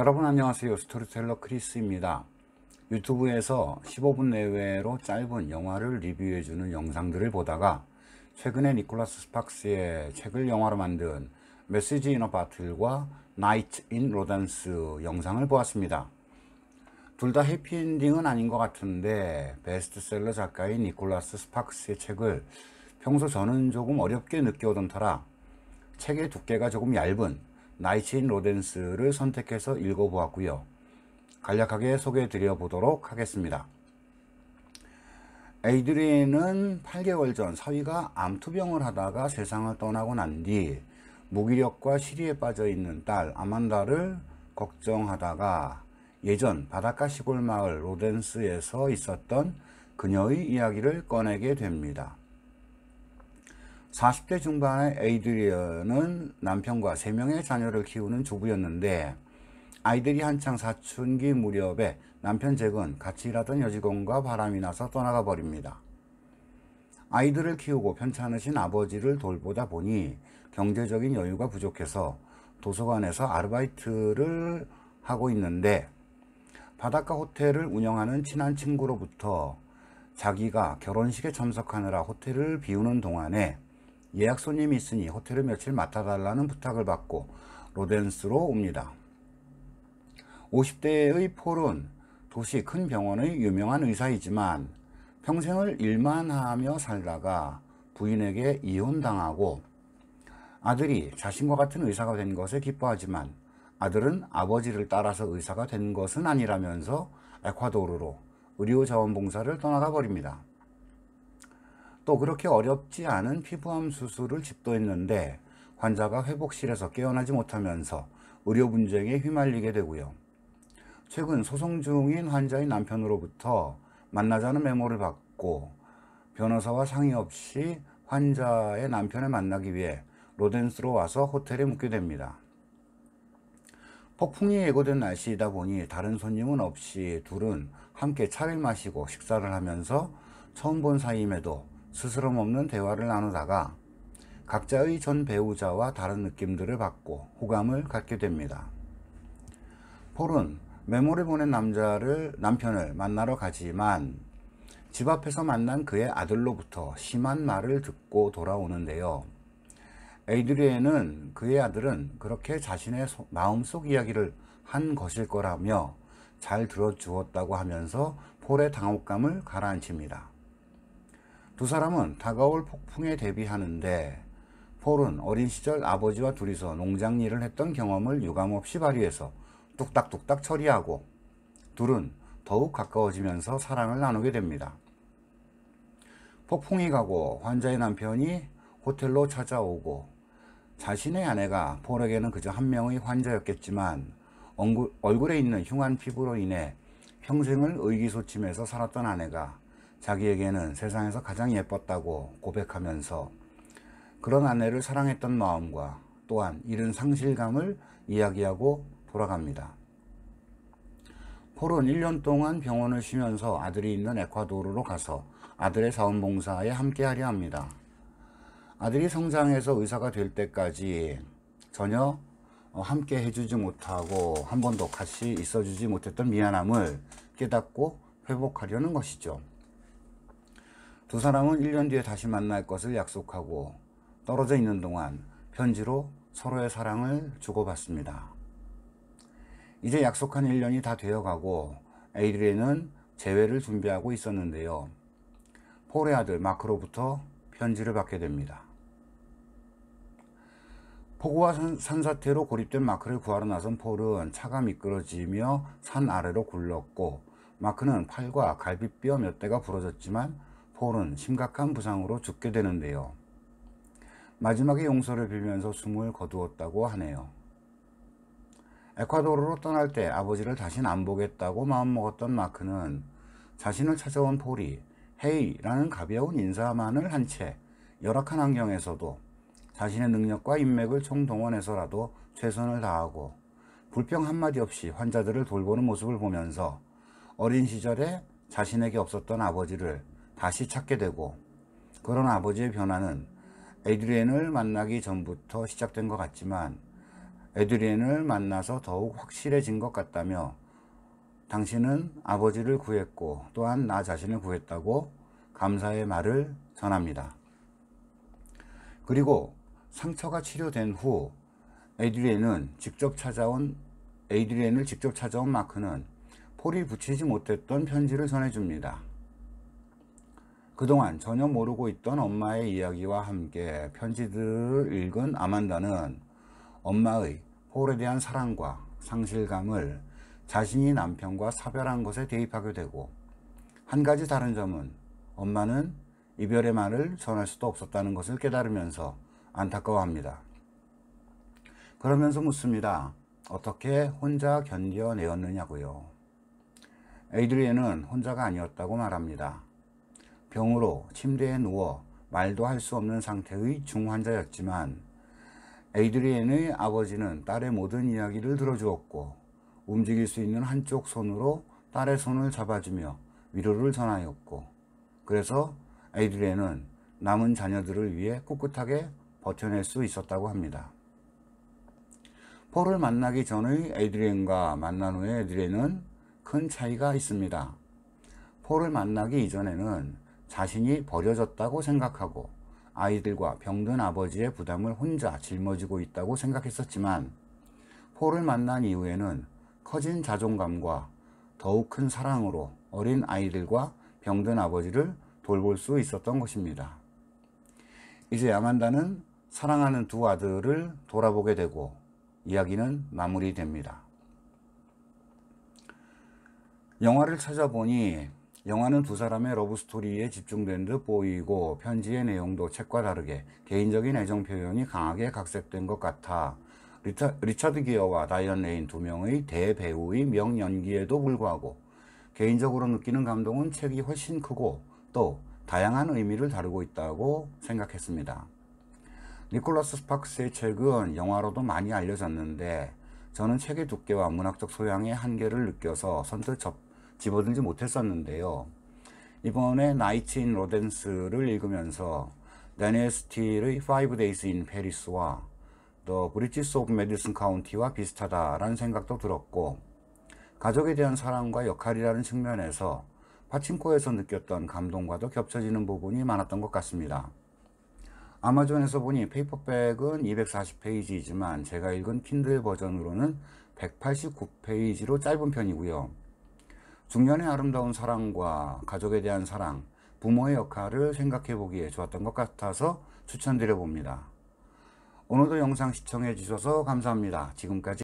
여러분 안녕하세요. 스토리텔러 크리스입니다. 유튜브에서 15분 내외로 짧은 영화를 리뷰해주는 영상들을 보다가 최근에 니콜라스 스팍스의 책을 영화로 만든 Message in a Bottle과 Nights in Rodanthe 영상을 보았습니다. 둘 다 해피엔딩은 아닌 것 같은데 베스트셀러 작가인 니콜라스 스팍스의 책을 평소 저는 조금 어렵게 느껴오던 터라 책의 두께가 조금 얇은 나이친 로덴스를 선택해서 읽어보았고요. 간략하게 소개해 드려 보도록 하겠습니다. 에이드리엔은 8개월 전 사위가 암투병을 하다가 세상을 떠나고 난 뒤 무기력과 시리에 빠져 있는 딸 아만다를 걱정하다가 예전 바닷가 시골 마을 로덴스에서 있었던 그녀의 이야기를 꺼내게 됩니다. 40대 중반의 에이드리언은 남편과 3명의 자녀를 키우는 주부였는데 아이들이 한창 사춘기 무렵에 남편 잭은 같이 일하던 여직원과 바람이 나서 떠나가 버립니다. 아이들을 키우고 편찮으신 아버지를 돌보다 보니 경제적인 여유가 부족해서 도서관에서 아르바이트를 하고 있는데 바닷가 호텔을 운영하는 친한 친구로부터 자기가 결혼식에 참석하느라 호텔을 비우는 동안에 예약 손님이 있으니 호텔을 며칠 맡아달라는 부탁을 받고 로덴스로 옵니다. 50대의 폴은 도시 큰 병원의 유명한 의사이지만 평생을 일만 하며 살다가 부인에게 이혼당하고 아들이 자신과 같은 의사가 된 것에 기뻐하지만 아들은 아버지를 따라서 의사가 된 것은 아니라면서 에콰도르로 의료자원봉사를 떠나가 버립니다. 또 그렇게 어렵지 않은 피부암 수술을 집도했는데 환자가 회복실에서 깨어나지 못하면서 의료 분쟁에 휘말리게 되고요. 최근 소송 중인 환자의 남편으로부터 만나자는 메모를 받고 변호사와 상의 없이 환자의 남편을 만나기 위해 로덴스로 와서 호텔에 묵게 됩니다. 폭풍이 예고된 날씨이다 보니 다른 손님은 없이 둘은 함께 차를 마시고 식사를 하면서 처음 본 사이임에도 스스럼 없는 대화를 나누다가 각자의 전 배우자와 다른 느낌들을 받고 호감을 갖게 됩니다. 폴은 메모를 보낸 남자를 남편을 만나러 가지만 집 앞에서 만난 그의 아들로부터 심한 말을 듣고 돌아오는데요. 에이드리에는 그의 아들은 그렇게 자신의 마음속 이야기를 한 것일 거라며 잘 들어주었다고 하면서 폴의 당혹감을 가라앉힙니다. 두 사람은 다가올 폭풍에 대비하는데 폴은 어린 시절 아버지와 둘이서 농장 일을 했던 경험을 유감없이 발휘해서 뚝딱뚝딱 처리하고 둘은 더욱 가까워지면서 사랑을 나누게 됩니다. 폭풍이 가고 환자의 남편이 호텔로 찾아오고 자신의 아내가 폴에게는 그저 한 명의 환자였겠지만 얼굴에 있는 흉한 피부로 인해 평생을 의기소침해서 살았던 아내가 자기에게는 세상에서 가장 예뻤다고 고백하면서 그런 아내를 사랑했던 마음과 또한 이른 상실감을 이야기하고 돌아갑니다. 폴은 1년 동안 병원을 쉬면서 아들이 있는 에콰도르로 가서 아들의 자원봉사에 함께하려 합니다. 아들이 성장해서 의사가 될 때까지 전혀 함께 해주지 못하고 한 번도 같이 있어주지 못했던 미안함을 깨닫고 회복하려는 것이죠. 두 사람은 1년 뒤에 다시 만날 것을 약속하고 떨어져 있는 동안 편지로 서로의 사랑을 주고받습니다. 이제 약속한 1년이 다 되어가고 에이드리는 재회를 준비하고 있었는데요. 폴의 아들 마크로부터 편지를 받게 됩니다. 폭우와 산사태로 고립된 마크를 구하러 나선 폴은 차가 미끄러지며 산 아래로 굴렀고 마크는 팔과 갈비뼈 몇 대가 부러졌지만 폴은 심각한 부상으로 죽게 되는데요. 마지막에 용서를 빌면서 숨을 거두었다고 하네요. 에콰도르로 떠날 때 아버지를 다신 안 보겠다고 마음먹었던 마크는 자신을 찾아온 폴이 헤이라는 가벼운 인사만을 한 채 열악한 환경에서도 자신의 능력과 인맥을 총동원해서라도 최선을 다하고 불평 한마디 없이 환자들을 돌보는 모습을 보면서 어린 시절에 자신에게 없었던 아버지를 다시 찾게 되고 그런 아버지의 변화는 에드리엔을 만나기 전부터 시작된 것 같지만 에드리엔을 만나서 더욱 확실해진 것 같다며 당신은 아버지를 구했고 또한 나 자신을 구했다고 감사의 말을 전합니다. 그리고 상처가 치료된 후 에드리엔은 직접 찾아온 에이드리엔을 직접 찾아온 마크는 폴이 붙이지 못했던 편지를 전해줍니다. 그동안 전혀 모르고 있던 엄마의 이야기와 함께 편지들을 읽은 아만다는 엄마의 폴에 대한 사랑과 상실감을 자신이 남편과 사별한 것에 대입하게 되고 한 가지 다른 점은 엄마는 이별의 말을 전할 수도 없었다는 것을 깨달으면서 안타까워합니다. 그러면서 묻습니다. 어떻게 혼자 견뎌내었느냐고요. 에이드리엔은 혼자가 아니었다고 말합니다. 병으로 침대에 누워 말도 할 수 없는 상태의 중환자였지만 에이드리엔의 아버지는 딸의 모든 이야기를 들어주었고 움직일 수 있는 한쪽 손으로 딸의 손을 잡아주며 위로를 전하였고 그래서 에이드리엔은 남은 자녀들을 위해 꿋꿋하게 버텨낼 수 있었다고 합니다. 폴을 만나기 전의 에드리엔과 만난 후의 에드리엔은 큰 차이가 있습니다. 폴을 만나기 이전에는 자신이 버려졌다고 생각하고 아이들과 병든 아버지의 부담을 혼자 짊어지고 있다고 생각했었지만 폴을 만난 이후에는 커진 자존감과 더욱 큰 사랑으로 어린 아이들과 병든 아버지를 돌볼 수 있었던 것입니다. 이제 야만다는 사랑하는 두 아들을 돌아보게 되고 이야기는 마무리됩니다. 영화를 찾아보니 영화는 두 사람의 러브스토리에 집중된 듯 보이고 편지의 내용도 책과 다르게 개인적인 애정 표현이 강하게 각색된 것 같아 리차, 리차드 기어와 다이언 레인 두 명의 대배우의 명연기에도 불구하고 개인적으로 느끼는 감동은 책이 훨씬 크고 또 다양한 의미를 다루고 있다고 생각했습니다. 니콜라스 스파크스의 책은 영화로도 많이 알려졌는데 저는 책의 두께와 문학적 소양의 한계를 느껴서 선뜻 접, 집어들지 못했었는데요. 이번에 나이츠 인 로덴스를 읽으면서 다니엘 스틸의 Five Days in Paris와 The Bridges of Madison County와 비슷하다라는 생각도 들었고 가족에 대한 사랑과 역할이라는 측면에서 파친코에서 느꼈던 감동과도 겹쳐지는 부분이 많았던 것 같습니다. 아마존에서 보니 페이퍼백은 240페이지이지만 제가 읽은 킨들 버전으로는 189페이지로 짧은 편이고요. 중년의 아름다운 사랑과 가족에 대한 사랑, 부모의 역할을 생각해 보기에 좋았던 것 같아서 추천드려 봅니다. 오늘도 영상 시청해 주셔서 감사합니다. 지금까지